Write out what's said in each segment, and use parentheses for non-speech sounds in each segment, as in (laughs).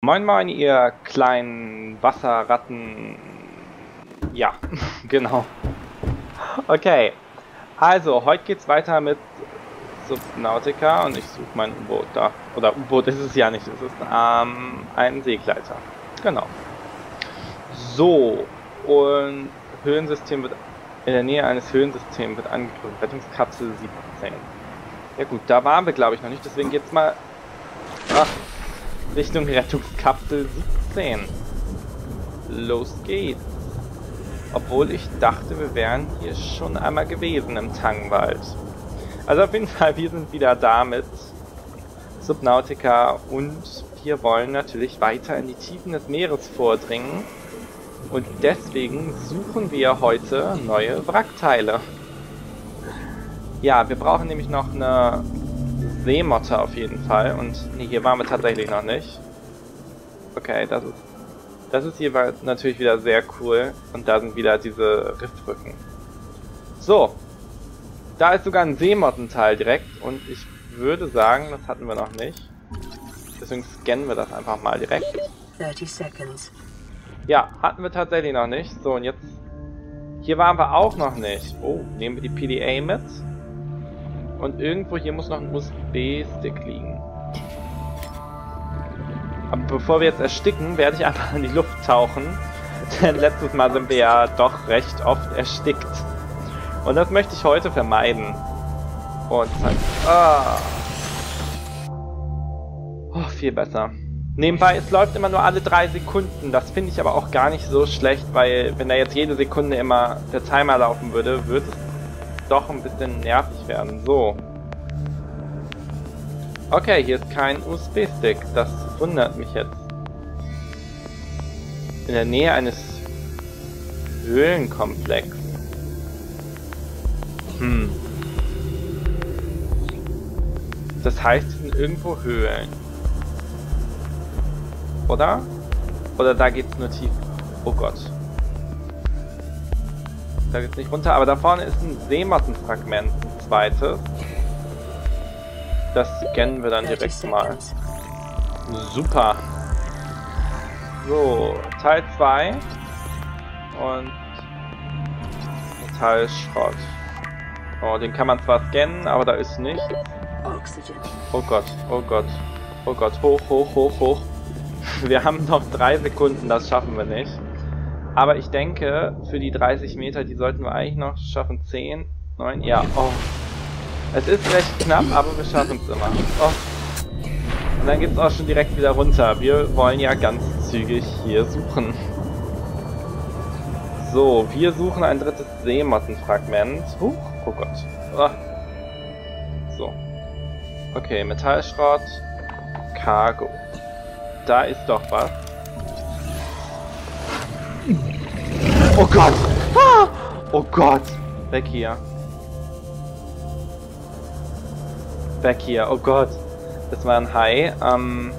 Moin moin, ihr kleinen Wasserratten. Ja, (laughs) genau. Okay, also heute geht's weiter mit Subnautica und ich suche mein U-Boot da. Oder U-Boot ist es ja nicht, es ist ähm, ein Seegleiter. Genau. So, und Höhensystem wird in der Nähe eines Höhensystems wird angegriffen. Rettungskapsel 17. Ja gut, da waren wir glaube ich noch nicht, deswegen geht's mal ach, Richtung Rettungskapsel 17. Los geht's. Obwohl ich dachte, wir wären hier schon einmal gewesen im Tangwald. Also auf jeden Fall, wir sind wieder da mit Subnautica und wir wollen natürlich weiter in die Tiefen des Meeres vordringen. Und deswegen suchen wir heute neue Wrackteile. Ja, wir brauchen nämlich noch eine Seemotte auf jeden Fall. Und nee, hier waren wir tatsächlich noch nicht. Okay, das ist das ist hier natürlich wieder sehr cool. Und da sind wieder diese Riftrücken. So. Da ist sogar ein Seemottenteil direkt. Und ich würde sagen, das hatten wir noch nicht. Deswegen scannen wir das einfach mal direkt. 30 seconds. Ja, hatten wir tatsächlich noch nicht. So, und jetzt... Hier waren wir auch noch nicht. Oh, nehmen wir die PDA mit. Und irgendwo hier muss noch ein USB-Stick liegen. Aber bevor wir jetzt ersticken, werde ich einfach in die Luft tauchen. (laughs) Denn letztes Mal sind wir ja doch recht oft erstickt. Und das möchte ich heute vermeiden. Und halt... Ah. Oh, viel besser. Nebenbei, es läuft immer nur alle drei Sekunden. Das finde ich aber auch gar nicht so schlecht, weil wenn da jetzt jede Sekunde immer der Timer laufen würde, würde es doch ein bisschen nervig werden. So. Okay, hier ist kein USB-Stick. Das wundert mich jetzt. In der Nähe eines Höhlenkomplex. Hm. Das heißt, es sind irgendwo Höhlen. Oder? Oder da geht's nur tief. Oh Gott. Da geht's nicht runter, aber da vorne ist ein Seemottenfragment, ein zweites. Das scannen wir dann direkt mal. Super. So, Teil 2. Und Metallschrott. Oh, den kann man zwar scannen, aber da ist nichts. Oh Gott, oh Gott. Oh Gott, hoch, hoch, hoch, hoch. Wir haben noch drei Sekunden, das schaffen wir nicht. Aber ich denke, für die 30 Meter, die sollten wir eigentlich noch schaffen. 10, 9, ja. Oh. Es ist recht knapp, aber wir schaffen es immer. Oh. Und dann geht es auch schon direkt wieder runter. Wir wollen ja ganz zügig hier suchen. So, wir suchen ein drittes Seemottenfragment. Huch, oh Gott. Oh. So. Okay, Metallschrott. Cargo. Da ist doch was. Oh Gott! Ah! Oh Gott! Weg hier. Weg hier. Oh Gott. Das war ein Hai. Ähm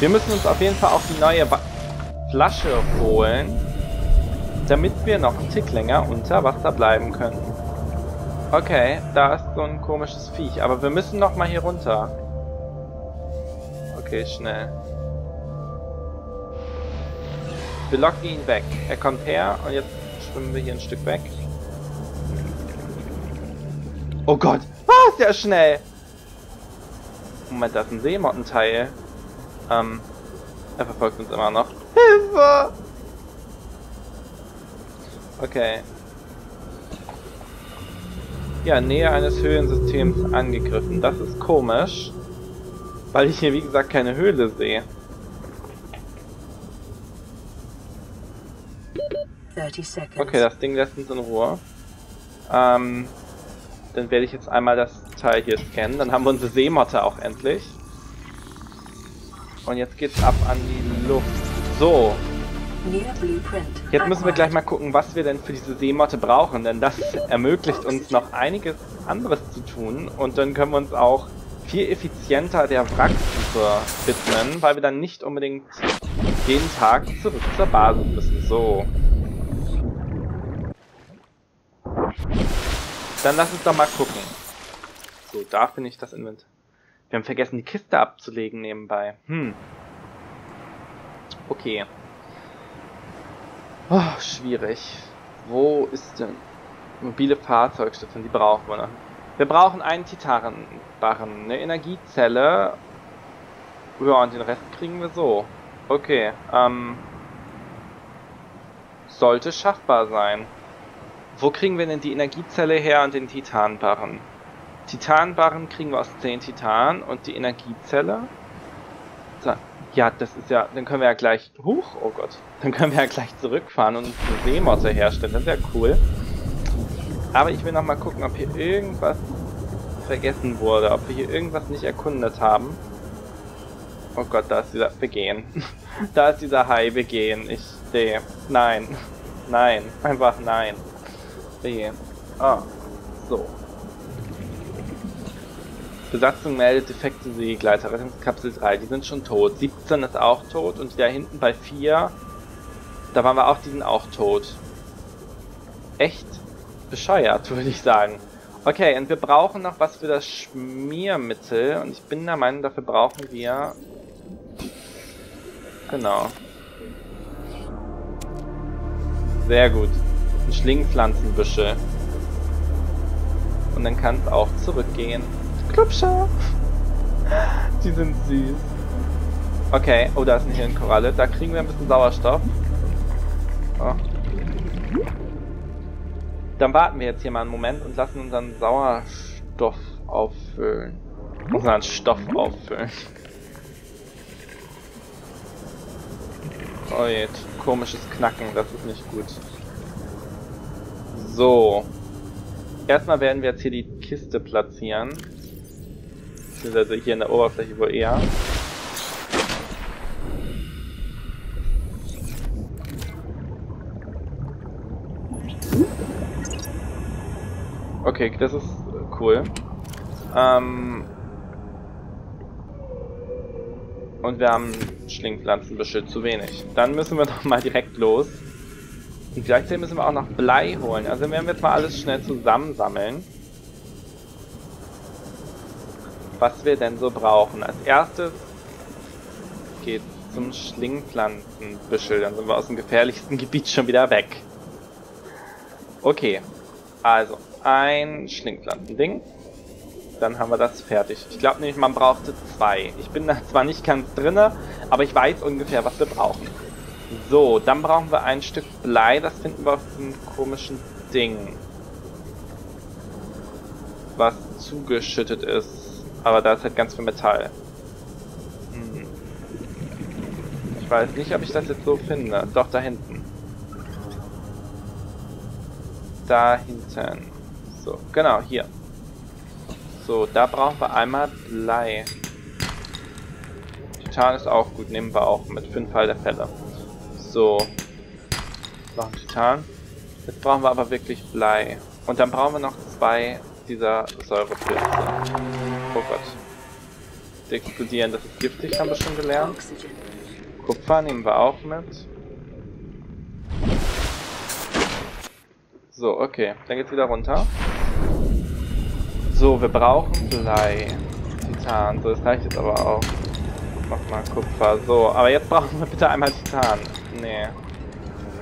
wir müssen uns auf jeden Fall auch die neue ba Flasche holen, damit wir noch einen Tick länger unter Wasser bleiben können. Okay, da ist so ein komisches Viech, aber wir müssen noch mal hier runter. Okay, schnell. Wir locken ihn weg. Er kommt her und jetzt schwimmen wir hier ein Stück weg. Oh Gott! Was? Der ist schnell! Moment, da ist ein Seemottenteil. Ähm, er verfolgt uns immer noch. Hilfe! Okay. Ja, Nähe eines Höhlensystems angegriffen. Das ist komisch. Weil ich hier, wie gesagt, keine Höhle sehe. Okay, das Ding lässt uns in Ruhe. Ähm, dann werde ich jetzt einmal das Teil hier scannen. Dann haben wir unsere Seemotte auch endlich. Und jetzt geht's ab an die Luft. So. Jetzt müssen wir gleich mal gucken, was wir denn für diese Seemotte brauchen, denn das ermöglicht uns noch einiges anderes zu tun und dann können wir uns auch viel effizienter der Wracksuche widmen, weil wir dann nicht unbedingt jeden Tag zurück zur Basis müssen. So. Dann lass uns doch mal gucken. So, da finde ich das Inventar. Wir haben vergessen, die Kiste abzulegen nebenbei. Hm. Okay. Oh, schwierig. Wo ist denn mobile Fahrzeugstation? Die brauchen wir noch. Wir brauchen einen Titanbarren, eine Energiezelle. Ja, und den Rest kriegen wir so. Okay, ähm... Sollte schaffbar sein. Wo kriegen wir denn die Energiezelle her und den Titanbarren? Titanbarren kriegen wir aus 10 Titan und die Energiezelle? Ja, das ist ja, dann können wir ja gleich, huch, oh Gott, dann können wir ja gleich zurückfahren und eine Seemotte herstellen, das wäre cool. Aber ich will noch mal gucken, ob hier irgendwas vergessen wurde, ob wir hier irgendwas nicht erkundet haben. Oh Gott, da ist dieser, wir gehen. (laughs) da ist dieser Hai, wir gehen, ich sehe, nein, nein, einfach nein. Wir gehen. Ah, so. Besatzung meldet defekte Seegleiter, Rettungskapsel 3, die sind schon tot. 17 ist auch tot und da hinten bei 4, da waren wir auch, die sind auch tot. Echt bescheuert, (laughs) würde ich sagen. Okay, und wir brauchen noch was für das Schmiermittel und ich bin der Meinung, dafür brauchen wir... Genau. Sehr gut. Ein Schlingpflanzenbüschel. Und dann kann es auch zurückgehen. Klubscher. Die sind süß. Okay, oh, da ist eine Hirnkoralle. Da kriegen wir ein bisschen Sauerstoff. Oh. Dann warten wir jetzt hier mal einen Moment und lassen unseren Sauerstoff auffüllen. Unseren Stoff auffüllen. Oh jetzt, komisches Knacken, das ist nicht gut. So. Erstmal werden wir jetzt hier die Kiste platzieren beziehungsweise hier in der Oberfläche wohl eher. Okay, das ist cool. Ähm und wir haben Schlingpflanzenbüschel zu wenig. Dann müssen wir doch mal direkt los. Und gleichzeitig müssen wir auch noch Blei holen. Also werden wir jetzt mal alles schnell zusammensammeln. was wir denn so brauchen. Als erstes geht zum Schlingpflanzenbüschel, dann sind wir aus dem gefährlichsten Gebiet schon wieder weg. Okay, also ein Schlingpflanzending. Dann haben wir das fertig. Ich glaube nämlich, man brauchte zwei. Ich bin da zwar nicht ganz drinne, aber ich weiß ungefähr, was wir brauchen. So, dann brauchen wir ein Stück Blei. Das finden wir auf diesem komischen Ding. Was zugeschüttet ist. Aber da ist halt ganz viel Metall. Hm. Ich weiß nicht, ob ich das jetzt so finde. Doch, da hinten. Da hinten. So, genau, hier. So, da brauchen wir einmal Blei. Titan ist auch gut, nehmen wir auch mit für den Fall der Fälle. So. Noch ein Titan. Jetzt brauchen wir aber wirklich Blei. Und dann brauchen wir noch zwei dieser Säurepilze. Oh Gott. Die explodieren, das ist giftig, haben wir schon gelernt. Kupfer nehmen wir auch mit. So, okay. Dann geht's wieder runter. So, wir brauchen Blei. Titan. So, das reicht jetzt aber auch. Nochmal Kupfer. So, aber jetzt brauchen wir bitte einmal Titan. Nee.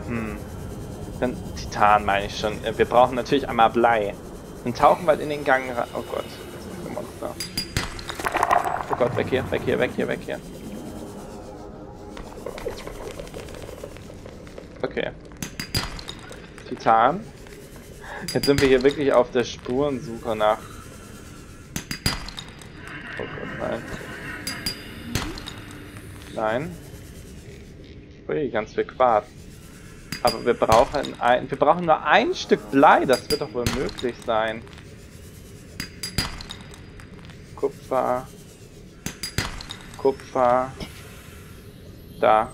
Hm. Dann Titan meine ich schon. Wir brauchen natürlich einmal Blei. Dann tauchen wir in den Gang rein. Oh Gott, Monster. Oh Gott, weg hier, weg hier, weg hier, weg hier. Okay. Titan. Jetzt sind wir hier wirklich auf der Spurensuche nach... Oh Gott, nein. Nein. Ui, ganz viel Quarz. Aber wir brauchen ein, wir brauchen nur ein Stück Blei, das wird doch wohl möglich sein. Kupfer. Kupfer. Da.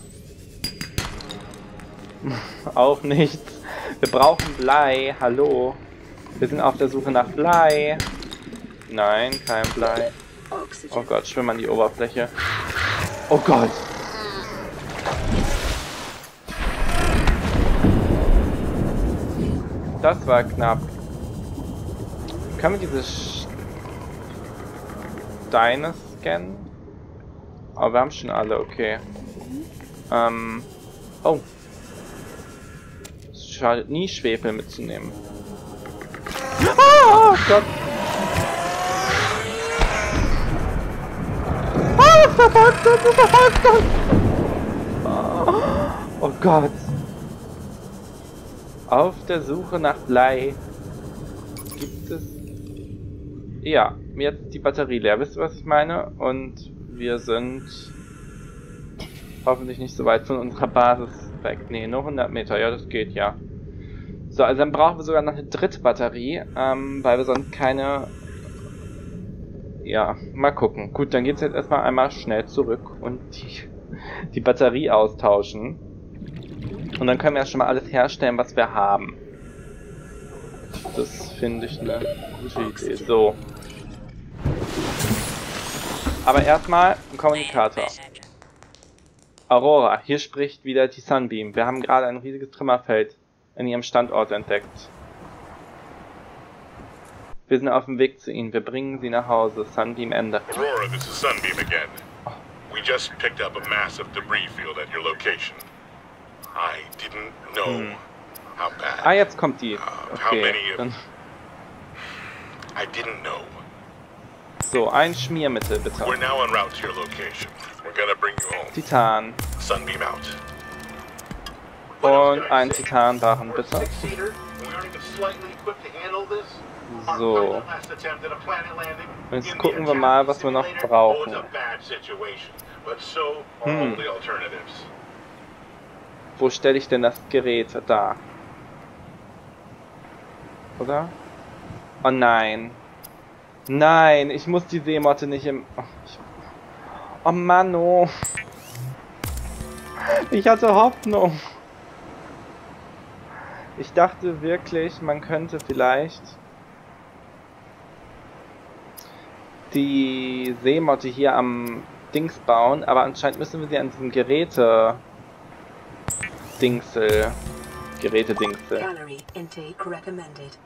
(laughs) Auch nichts. Wir brauchen Blei. Hallo. Wir sind auf der Suche nach Blei. Nein, kein Blei. Oh Gott, schwimm an die Oberfläche. Oh Gott. Das war knapp. Können wir diese Steine scannen. Aber wir haben schon alle, okay. Ähm. Oh. Es schadet nie, Schwefel mitzunehmen. Oh Gott. Oh, es verfolgt uns, verfolgt uns. Oh Gott. Auf der Suche nach Blei gibt es... Ja, jetzt die Batterie leer. Wisst ihr, was ich meine? Und wir sind hoffentlich nicht so weit von unserer Basis weg. Ne, nur 100 Meter. Ja, das geht ja. So, also dann brauchen wir sogar noch eine dritte Batterie, ähm, weil wir sonst keine... Ja, mal gucken. Gut, dann geht's jetzt erstmal einmal schnell zurück und die, die Batterie austauschen. Und dann können wir ja schon mal alles herstellen, was wir haben. Das finde ich eine gute Idee. So. Aber erstmal ein Kommunikator. Aurora, hier spricht wieder die Sunbeam. Wir haben gerade ein riesiges Trümmerfeld in ihrem Standort entdeckt. Wir sind auf dem Weg zu Ihnen. Wir bringen Sie nach Hause. Sunbeam Ende. Aurora, this is Sunbeam again. We just picked up a massive debris field at your location. I didn't know how bad. Ah, jetzt kommt die. how Okay. many of- Dann, I didn't know. so, ein Schmiermittel bitte. We're now en route to your location. We're gonna bring you home. Titan. Sunbeam out. Und ein Titanbarren bitte. So. Jetzt gucken wir mal, was wir noch brauchen. Oh, Wo stelle ich denn das Gerät da? Oder? Oh nein. Nein, ich muss die Seemotte nicht im... Oh, oh Mann, oh. Ich hatte Hoffnung. Ich dachte wirklich, man könnte vielleicht die Seemotte hier am Dings bauen, aber anscheinend müssen wir sie an diesem Geräte Dingsel. Gerätedingsel. Calorie intake recommended.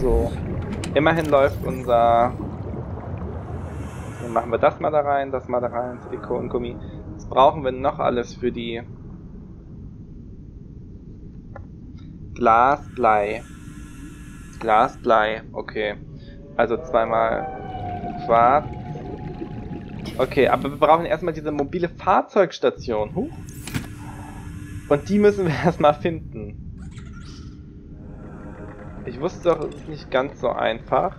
So. Immerhin läuft unser. Dann machen wir das mal da rein, das mal da rein, Silikon und Gummi. Was brauchen wir noch alles für die Glasblei? Glasblei, okay. Also zweimal Quarz. Okay, aber wir brauchen erstmal diese mobile Fahrzeugstation. Huch. Und die müssen wir (laughs) erstmal finden. Ich wusste doch, es ist nicht ganz so einfach.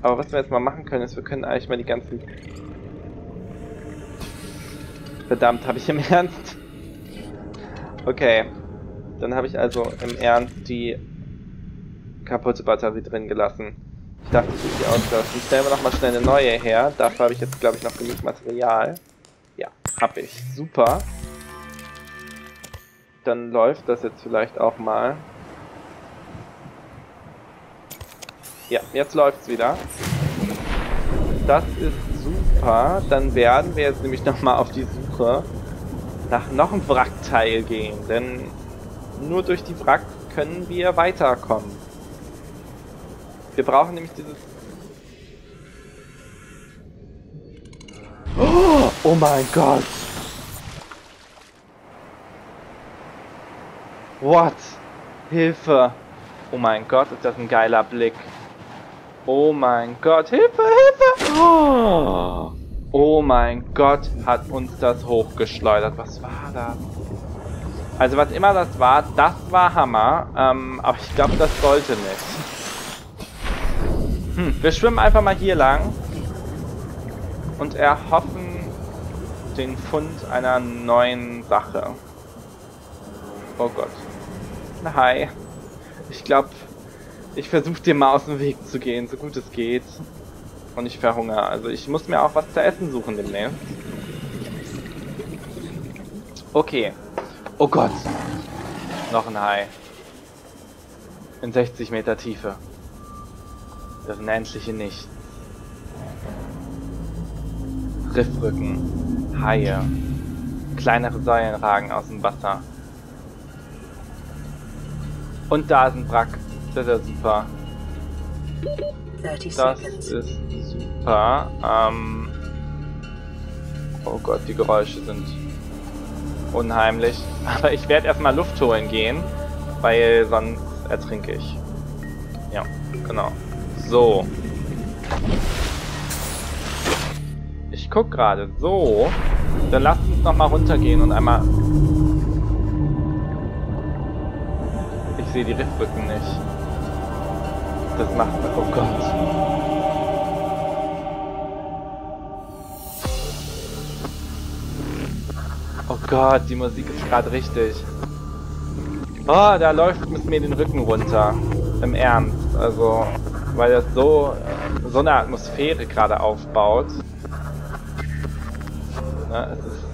Aber was wir jetzt mal machen können, ist, wir können eigentlich mal die ganzen... Verdammt, habe ich im (laughs) Ernst? Okay. Dann habe ich also im Ernst die kaputte Batterie drin gelassen. Ich dachte, ich will die austauschen. Stellen wir nochmal schnell eine neue her. Dafür habe ich jetzt, glaube ich, noch genug Material. Ja, habe ich. Super. Dann läuft das jetzt vielleicht auch mal. Ja, jetzt läuft's wieder. Das ist super. Dann werden wir jetzt nämlich nochmal auf die Suche nach noch einem Wrackteil gehen. Denn nur durch die Wrack können wir weiterkommen. Wir brauchen nämlich dieses... Oh, oh mein Gott! What? Hilfe! Oh mein Gott, ist das ein geiler Blick. Oh mein Gott, Hilfe, Hilfe! Oh, oh mein Gott, hat uns das hochgeschleudert. Was war das? Also was immer das war, das war Hammer. Ähm, aber ich glaube, das sollte nicht. Hm, wir schwimmen einfach mal hier lang. Und erhoffen den Fund einer neuen Sache. Oh Gott. Hi. Ich glaube, ich versuche dir mal aus dem Weg zu gehen, so gut es geht. Und ich verhungere. Also ich muss mir auch was zu essen suchen demnächst. Okay. Oh Gott. Noch ein Hai. In 60 Meter Tiefe. Das unendliche Nichts. Riffrücken. Haie. Kleinere Säulen ragen aus dem Wasser. Und da ist ein Wrack. Das ist ja super. 30 Das ist super. Ähm oh Gott, die Geräusche sind unheimlich. (laughs) Aber ich werde erstmal Luft holen gehen, weil sonst ertrinke ich. Ja, genau. So. Ich guck gerade. So. Dann lasst uns nochmal runtergehen und einmal... Ich sehe die Riffrücken nicht. Das macht... Oh Gott. Oh Gott, die Musik ist gerade richtig. Oh, da läuft es mir den Rücken runter. Im Ernst. Also, weil das so, so eine Atmosphäre gerade aufbaut. Ne, es ist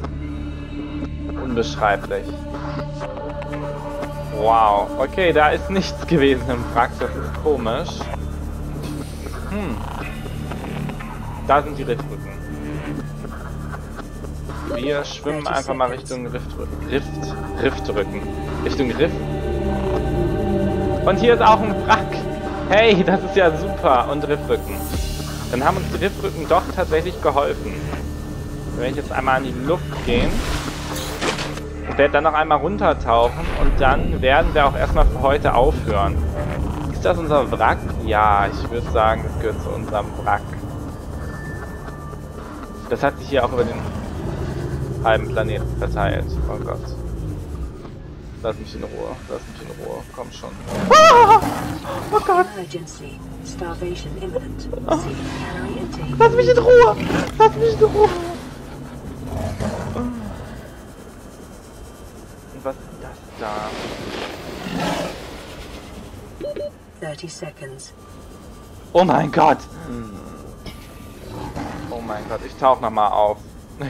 unbeschreiblich. Wow. Okay, da ist nichts (laughs) gewesen im Wrack. Das ist komisch. Hm. Da sind die Riffrücken. Wir schwimmen einfach mal Richtung Rift, Rift, Riftrücken. Richtung Rift. Und hier ist auch ein Wrack. Hey, das ist ja super. Und Riffrücken. Dann haben uns die Riffrücken doch tatsächlich geholfen. Wenn ich jetzt einmal in die Luft gehen und werde dann noch einmal runtertauchen und dann werden wir auch erstmal für heute aufhören. Ist das unser Wrack? Ja, ich würde sagen, das gehört zu unserem Wrack. Das hat sich hier auch über den halben Planeten verteilt. Oh Gott. Lass mich in Ruhe. Lass mich in Ruhe. Komm schon. Emergency. Starvation imminent. Seek calorie intake. Lass mich in Ruhe! Lass mich in Ruhe! Und was ist das da? 30 seconds. Oh mein Gott! Oh mein Gott, ich tauch nochmal auf. (laughs)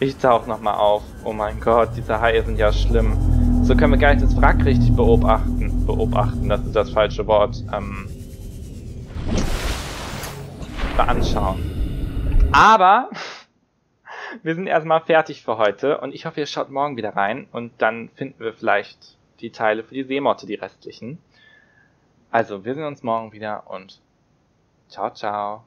Ich tauch nochmal auf. Oh mein Gott, diese Haie sind ja schlimm. So können wir gar nicht das Wrack richtig beobachten. Beobachten, das ist das falsche Wort. Ähm, beanschauen. Aber (laughs) wir sind erstmal fertig für heute und ich hoffe, ihr schaut morgen wieder rein und dann finden wir vielleicht die Teile für die Seemotte, die restlichen. Also, wir sehen uns morgen wieder und ciao, ciao.